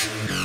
Shoot.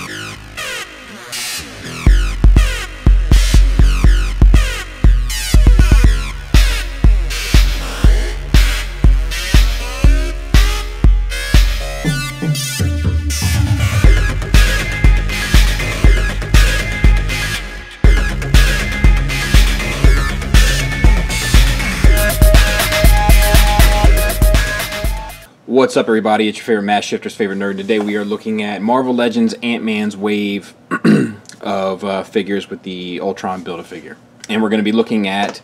What's up, everybody? It's your favorite Mass Shifter's favorite nerd. Today we are looking at Marvel Legends Ant-Man's wave of uh, figures with the Ultron Build-A-Figure. And we're going to be looking at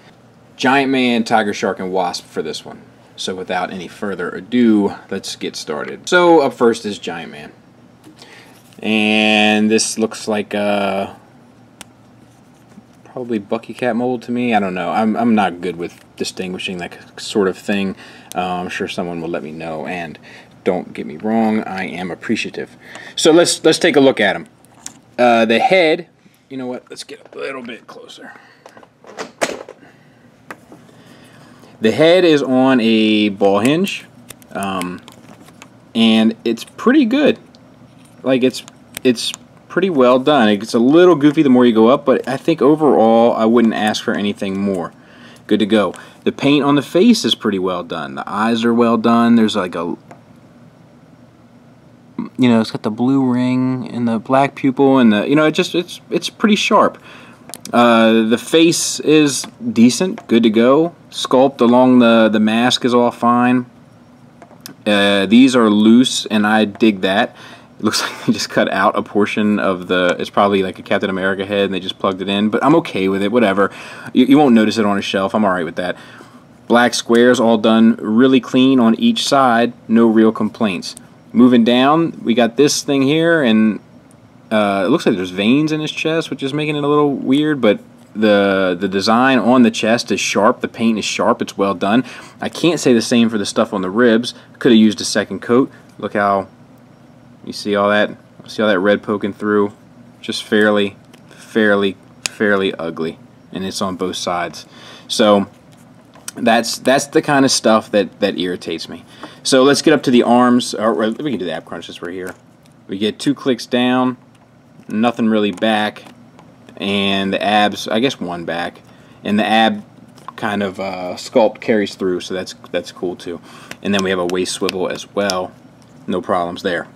Giant Man, Tiger Shark, and Wasp for this one. So without any further ado, let's get started. So up first is Giant Man. And this looks like uh, probably Bucky Cap mold to me. I don't know. I'm, I'm not good with distinguishing that sort of thing. Uh, I'm sure someone will let me know. And don't get me wrong, I am appreciative. So let's let's take a look at them. Uh, the head. You know what? Let's get a little bit closer. The head is on a ball hinge, um, and it's pretty good. Like it's it's pretty well done. It gets a little goofy the more you go up, but I think overall I wouldn't ask for anything more. Good to go. The paint on the face is pretty well done. The eyes are well done. There's like a you know, it's got the blue ring and the black pupil and the you know, it just it's it's pretty sharp. Uh, the face is decent, good to go. Sculpt along the the mask is all fine. Uh, these are loose, and I dig that. It looks like they just cut out a portion of the, it's probably like a Captain America head and they just plugged it in, but I'm okay with it, whatever. You, you won't notice it on a shelf, I'm alright with that. Black squares all done really clean on each side, no real complaints. Moving down, we got this thing here, and uh, it looks like there's veins in his chest, which is making it a little weird, but the the design on the chest is sharp. The paint is sharp. It's well done. I can't say the same for the stuff on the ribs. Could have used a second coat. Look how you see all that? See all that red poking through? Just fairly, fairly, fairly ugly, and it's on both sides. So that's that's the kind of stuff that that irritates me. So let's get up to the arms. Or we can do the ab crunch since we're here. We get two clicks down, nothing really back, and the abs. I guess one back, and the ab kind of uh, sculpt carries through, so that's that's cool too. And then we have a waist swivel as well. No problems there.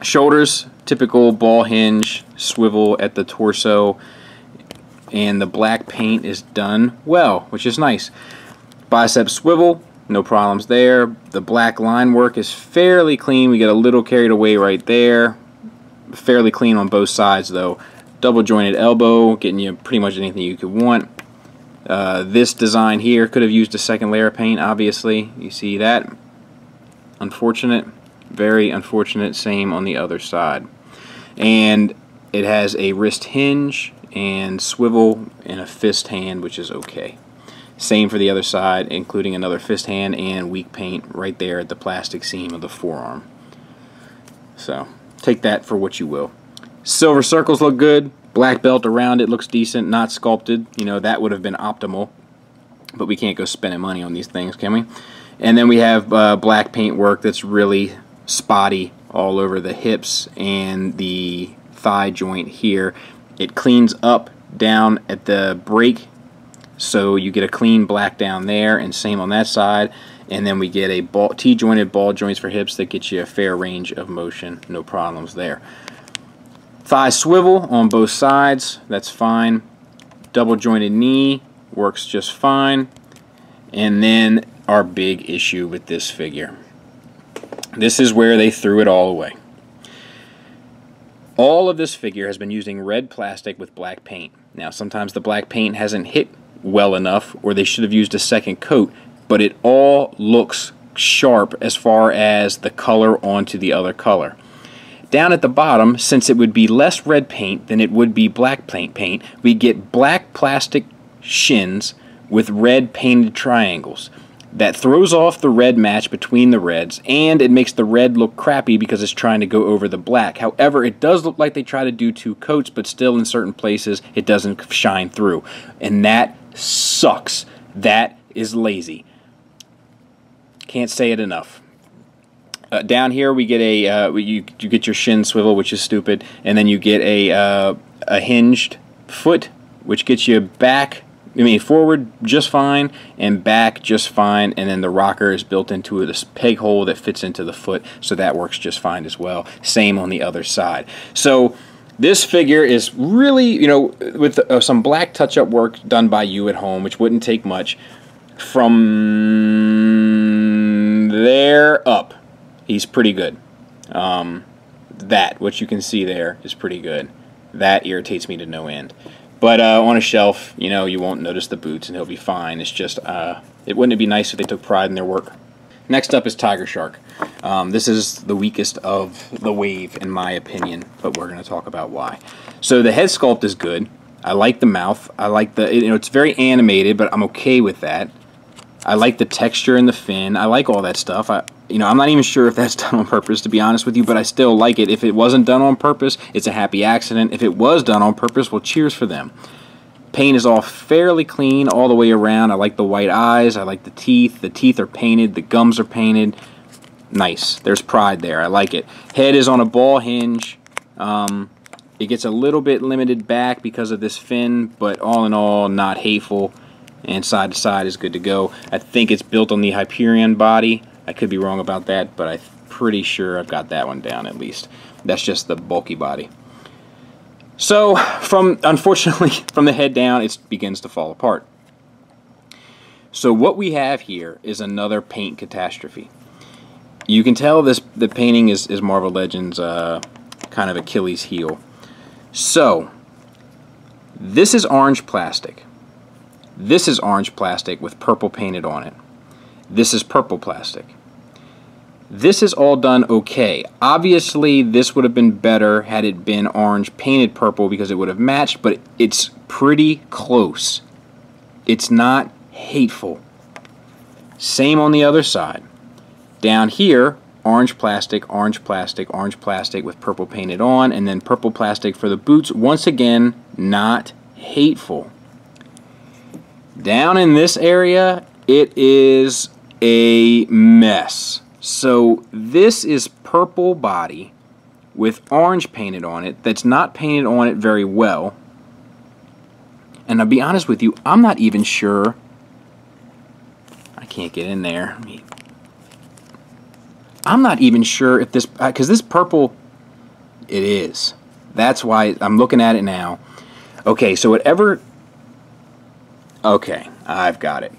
Shoulders, typical ball hinge, swivel at the torso, and the black paint is done well, which is nice. Bicep swivel, no problems there. The black line work is fairly clean. We get a little carried away right there. Fairly clean on both sides though. Double jointed elbow, getting you pretty much anything you could want. Uh, this design here could have used a second layer of paint, obviously. You see that? Unfortunate. Very unfortunate. Same on the other side. And it has a wrist hinge and swivel and a fist hand, which is okay. Same for the other side, including another fist hand and weak paint right there at the plastic seam of the forearm. So, take that for what you will. Silver circles look good. Black belt around it looks decent, not sculpted. You know, that would have been optimal. But we can't go spending money on these things, can we? And then we have uh, black paint work that's really spotty all over the hips and the thigh joint here. It cleans up down at the break so you get a clean black down there and same on that side. And then we get a ball, T-jointed ball joints for hips that get you a fair range of motion no problems there. Thigh swivel on both sides that's fine. Double jointed knee works just fine. And then our big issue with this figure this is where they threw it all away. All of this figure has been using red plastic with black paint. Now, sometimes the black paint hasn't hit well enough, or they should have used a second coat, but it all looks sharp as far as the color onto the other color. Down at the bottom, since it would be less red paint than it would be black paint paint, we get black plastic shins with red painted triangles that throws off the red match between the reds and it makes the red look crappy because it's trying to go over the black. However, it does look like they try to do two coats, but still in certain places it doesn't shine through. And that sucks. That is lazy. Can't say it enough. uh, down here we get a uh, you you get your shin swivel, which is stupid, and then you get a uh, a hinged foot, which gets you back. I mean forward just fine and back just fine, and then the rocker is built into this peg hole that fits into the foot, so that works just fine as well. Same on the other side. So this figure is really, you know, with uh, some black touch-up work done by you at home, which wouldn't take much, from there up, he's pretty good. Um, that, what you can see there, is pretty good. That irritates me to no end. But uh, on a shelf, you know, you won't notice the boots and he'll be fine. It's just, uh, it wouldn't it be nice if they took pride in their work? Next up is Tiger Shark. Um, this is the weakest of the wave, in my opinion, but we're going to talk about why. So the head sculpt is good. I like the mouth. I like the, you know, it's very animated, but I'm okay with that. I like the texture in the fin. I like all that stuff. I, you know, I'm not even sure if that's done on purpose, to be honest with you, but I still like it. If it wasn't done on purpose, it's a happy accident. If it was done on purpose, well, cheers for them. Paint is all fairly clean all the way around. I like the white eyes. I like the teeth. The teeth are painted. The gums are painted. Nice. There's pride there. I like it. Head is on a ball hinge. Um, it gets a little bit limited back because of this fin, but all in all, not hateful. And side to side is good to go. I think it's built on the Hyperion body. I could be wrong about that, but I'm pretty sure I've got that one down at least. That's just the bulky body. So, from unfortunately, from the head down, it begins to fall apart. So what we have here is another paint catastrophe. You can tell this the painting is, is Marvel Legends uh, kind of Achilles heel. So, this is orange plastic. This is orange plastic with purple painted on it. This is purple plastic. This is all done okay. Obviously, this would have been better had it been orange painted purple because it would have matched, but it's pretty close. It's not hateful. Same on the other side. Down here, orange plastic, orange plastic, orange plastic with purple painted on, and then purple plastic for the boots. Once again, not hateful. Down in this area, it is a mess. So this is purple body with orange painted on it that's not painted on it very well. And I'll be honest with you, I'm not even sure. I can't get in there. I'm not even sure if this, because uh, this purple, it is. That's why I'm looking at it now. Okay, so whatever, okay, I've got it.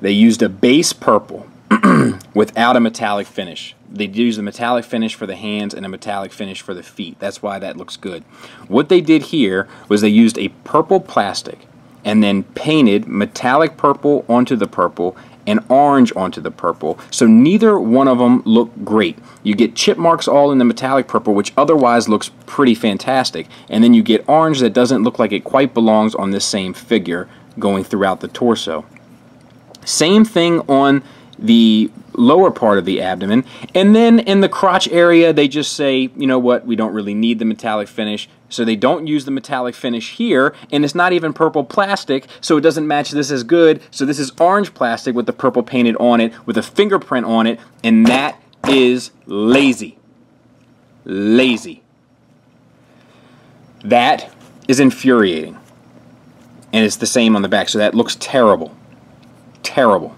They used a base purple without a metallic finish. They used a metallic finish for the hands and a metallic finish for the feet. That's why that looks good. What they did here was they used a purple plastic and then painted metallic purple onto the purple and orange onto the purple. So neither one of them look great. You get chip marks all in the metallic purple, which otherwise looks pretty fantastic. And then you get orange that doesn't look like it quite belongs on this same figure going throughout the torso. Same thing on the lower part of the abdomen. And then in the crotch area, they just say, you know what, we don't really need the metallic finish. So they don't use the metallic finish here, and it's not even purple plastic, so it doesn't match this as good. So this is orange plastic with the purple painted on it, with a fingerprint on it, and that is lazy. Lazy. That is infuriating. And it's the same on the back, so that looks terrible. Terrible.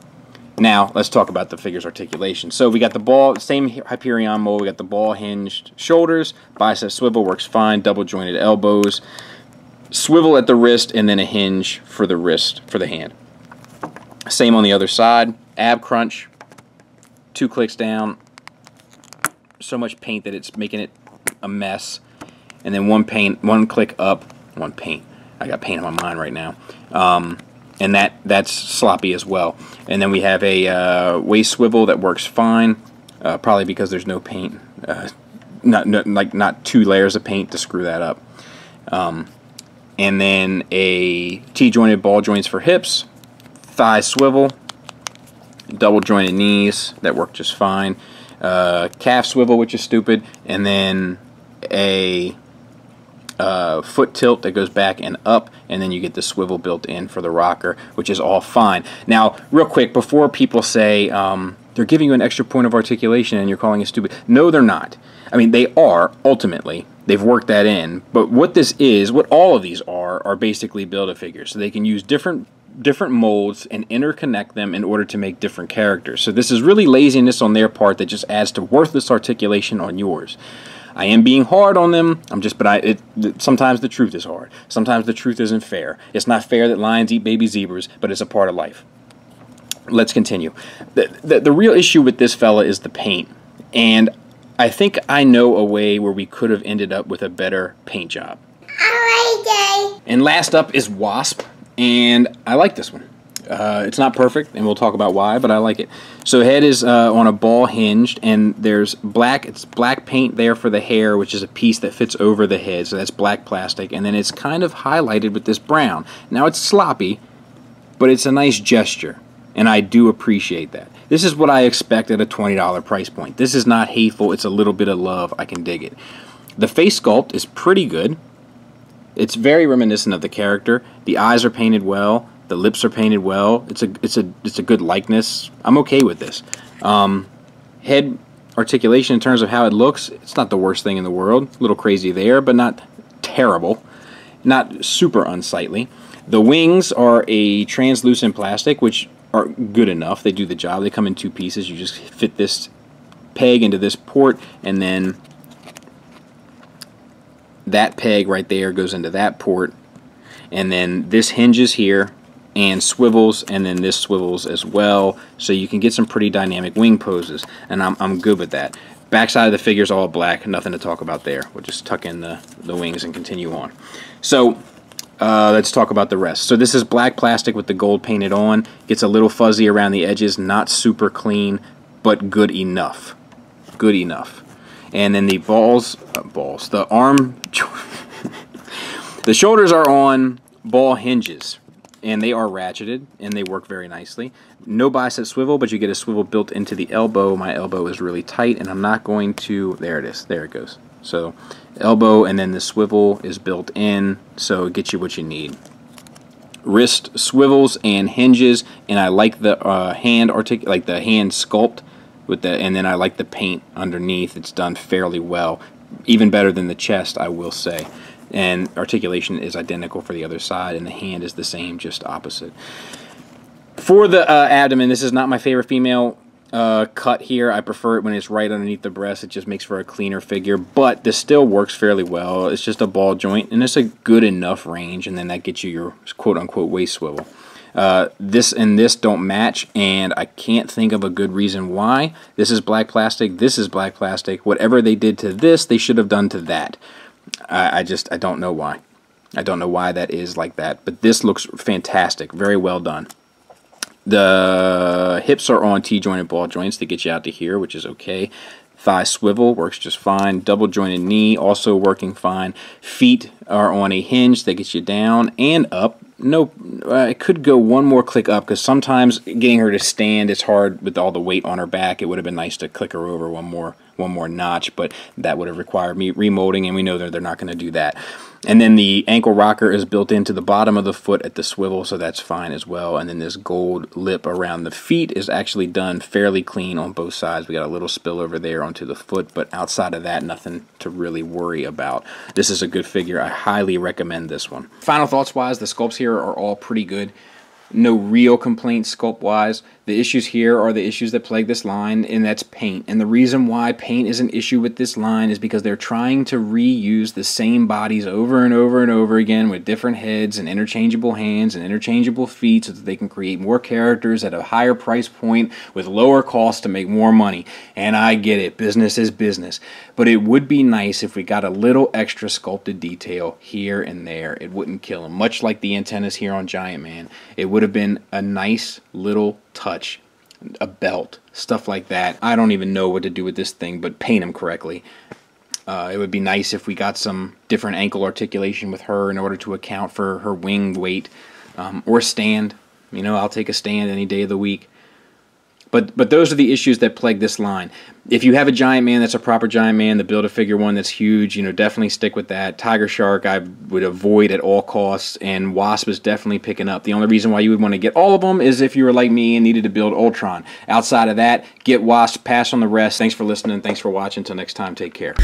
Now, let's talk about the figure's articulation. So we got the ball, same Hyperion mold, we got the ball hinged shoulders, bicep swivel works fine, double jointed elbows, swivel at the wrist, and then a hinge for the wrist, for the hand. Same on the other side, ab crunch, two clicks down, so much paint that it's making it a mess. And then one paint, one click up, one paint. I got paint on my mind right now. Um, and that that's sloppy as well. And then we have a uh, waist swivel that works fine, uh, probably because there's no paint, uh, not, not, like not two layers of paint to screw that up. Um, and then a T-jointed ball joints for hips, thigh swivel, double jointed knees that work just fine, uh, calf swivel which is stupid, and then a uh, foot tilt that goes back and up, and then you get the swivel built in for the rocker, which is all fine. Now, real quick, before people say, um, they're giving you an extra point of articulation and you're calling it stupid. No, they're not. I mean, they are ultimately. They've worked that in. But what this is, what all of these are, are basically build a figure. So they can use different different molds and interconnect them in order to make different characters. So this is really laziness on their part that just adds to worthless articulation on yours. I am being hard on them. I'm just, but I. It, sometimes the truth is hard. Sometimes the truth isn't fair. It's not fair that lions eat baby zebras, but it's a part of life. Let's continue. The, the, the real issue with this fella is the paint, and I think I know a way where we could have ended up with a better paint job. And last up is Wasp, and I like this one. Uh, it's not perfect, and we'll talk about why, but I like it. So head is uh, on a ball hinged, and there's black. It's black paint there for the hair, which is a piece that fits over the head. So that's black plastic, and then it's kind of highlighted with this brown. Now it's sloppy, but it's a nice gesture, and I do appreciate that. This is what I expect at a $20 price point. This is not hateful. It's a little bit of love. I can dig it. The face sculpt is pretty good. It's very reminiscent of the character. The eyes are painted well. The lips are painted well. It's a it's a it's a good likeness. I'm okay with this. Um, head articulation in terms of how it looks, it's not the worst thing in the world. A little crazy there, but not terrible. Not super unsightly. The wings are a translucent plastic, which are good enough. They do the job. They come in two pieces. You just fit this peg into this port, and then that peg right there goes into that port. And then this hinges here and swivels and then this swivels as well. So you can get some pretty dynamic wing poses and I'm, I'm good with that. Backside of the figure is all black nothing to talk about there. We'll just tuck in the, the wings and continue on. So uh, let's talk about the rest. So this is black plastic with the gold painted on. Gets a little fuzzy around the edges not super clean but good enough. Good enough. And then the balls uh, balls the arm the shoulders are on ball hinges and they are ratcheted and they work very nicely. No bicep swivel, but you get a swivel built into the elbow. My elbow is really tight and I'm not going to, there it is, there it goes. So elbow and then the swivel is built in, so it gets you what you need. Wrist swivels and hinges, and I like the uh, hand artic like the hand sculpt with the, and then I like the paint underneath. It's done fairly well, even better than the chest, I will say and articulation is identical for the other side and the hand is the same just opposite. For the uh, abdomen this is not my favorite female uh, cut here. I prefer it when it's right underneath the breast. It just makes for a cleaner figure but this still works fairly well. It's just a ball joint and it's a good enough range and then that gets you your quote-unquote waist swivel. Uh, this and this don't match and I can't think of a good reason why. This is black plastic. This is black plastic. Whatever they did to this they should have done to that I, I just I don't know why. I don't know why that is like that, but this looks fantastic. Very well done. The hips are on T-jointed ball joints to get you out to here, which is okay. Thigh swivel works just fine. Double jointed knee also working fine. Feet are on a hinge that gets you down and up. No, uh, I could go one more click up because sometimes getting her to stand is hard with all the weight on her back. It would have been nice to click her over one more one more notch, but that would have required me remolding, and we know that they're not going to do that. And then the ankle rocker is built into the bottom of the foot at the swivel, so that's fine as well. And then this gold lip around the feet is actually done fairly clean on both sides. We got a little spill over there onto the foot, but outside of that, nothing to really worry about. This is a good figure. I highly recommend this one. Final thoughts wise, the sculpts here are all pretty good no real complaints sculpt wise. The issues here are the issues that plague this line, and that's paint. And the reason why paint is an issue with this line is because they're trying to reuse the same bodies over and over and over again with different heads and interchangeable hands and interchangeable feet so that they can create more characters at a higher price point with lower cost to make more money. And I get it, business is business. But it would be nice if we got a little extra sculpted detail here and there. It wouldn't kill them. Much like the antennas here on Giant Man. It would have been a nice little touch, a belt, stuff like that. I don't even know what to do with this thing, but paint them correctly. Uh, it would be nice if we got some different ankle articulation with her in order to account for her wing weight um, or stand. You know, I'll take a stand any day of the week. But but those are the issues that plague this line. If you have a giant man that's a proper giant man, the build a figure one that's huge, you know, definitely stick with that. Tiger Shark I would avoid at all costs, and Wasp is definitely picking up. The only reason why you would want to get all of them is if you were like me and needed to build Ultron. Outside of that, get Wasp, pass on the rest. Thanks for listening. Thanks for watching. Until next time, take care.